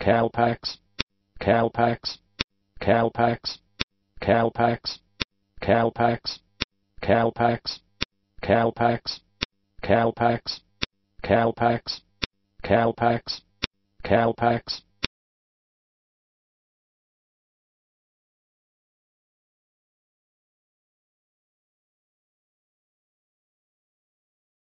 Calpax, Calpax, Calpax, Calpax, Calpax, Calpax, Calpax, Calpax, Calpax, Calpax, Calpax,